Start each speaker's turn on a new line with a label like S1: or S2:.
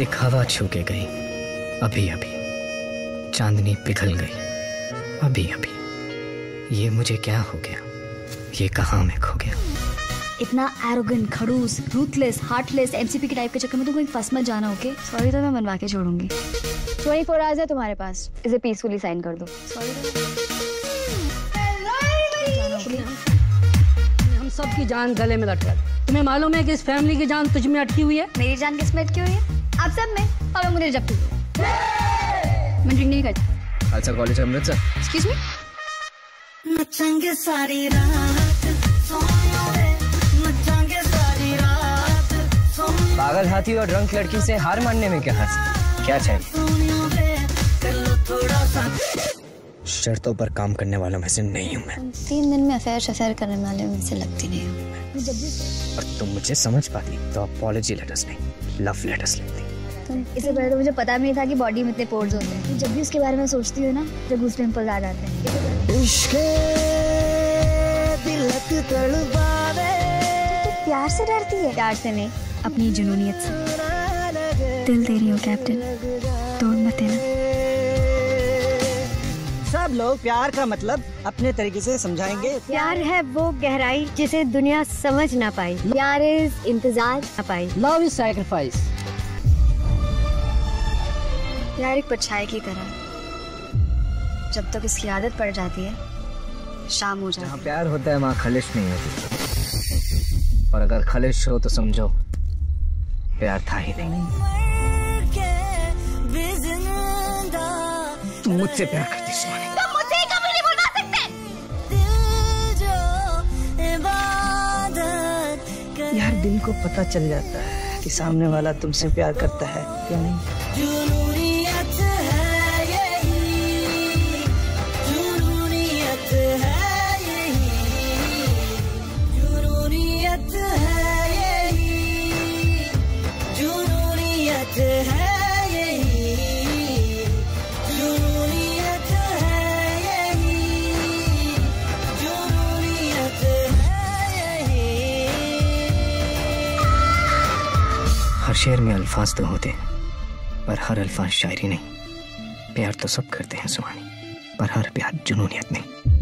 S1: एक हवा छू के गई। अभी अभी। चांदनी पिघल गई। अभी अभी। ये मुझे क्या हो गया? ये कहाँ मैं खो गया?
S2: इतना एरोगन खड़ूस रूथलेस हार्टलेस एमसीपी के टाइप के चक्कर में तो कोई फंस मत जाना ओके सॉरी तो मैं मनवा के छोड़ूँगी। 24 फोर आवर्स है तुम्हारे पास। इसे पीसफुली साइन कर दो। सॉरी
S3: हम सब की जान गले में लटका। तुम्हें मालूम है कि इस फैमिली की जान तुझ में अटकी हुई है?
S2: मेरी जान किसमें अटकी हुई है? आप सब में और मुझे जब मैं ड्रिंक नहीं करती।
S1: Khalsa college Amritsar.
S2: Excuse me
S4: नचेंगे सारी रात सोनियो रे। नचेंगे सारी रात सोनियो
S1: पागल हाथी और ड्रंक लड़की से हार मानने में क्या हर्ज क्या चाहिए?
S4: सा
S1: शर्तों पर काम करने वालों में से नहीं हूँ मैं।
S2: तीन दिन में अफेयर शफेयर करने वाले मुझसे लगती नहीं हूँ
S1: और तुम मुझे समझ पाती तो अपॉलोजी लेटर्स नहीं लव लेटर्स लिखती
S2: तुम इससे पहले तो मुझे पता भी नहीं था कि बॉडी में इतने पोर्स होते हैं। जब भी उसके बारे में सोचती हूँ ना जब घूस पिंपल्स आ जाते हैं। तो प्यार से डरती है? प्यार से नहीं अपनी जुनूनियत से। दिल दे रही हो कैप्टन
S5: लोग प्यार का मतलब अपने तरीके से समझाएँगे।
S6: प्यार है वो गहराई जिसे दुनिया समझ ना पाई। प्यार इज़ इंतज़ार ना पाई।
S3: लव इज़ सैक्रिफाइस
S2: प्यार एक परछाई की तरह। जब तक इसकी आदत पड़ जाती है शाम हो जाती है।
S1: प्यार होता है वहाँ खलिश नहीं होती। और अगर खलिश हो तो समझो प्यार था ही नहीं। तुम मुझसे प्यार करती सुहानी।
S5: दिल को पता चल जाता है कि सामने वाला तुमसे प्यार करता है या नहीं।
S1: शेर में अल्फाज तो होते हैं, पर हर अल्फाज शायरी नहीं। प्यार तो सब करते हैं, सुहानी, पर हर प्यार जुनूनियत नहीं।